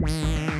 Wow.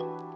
Bye.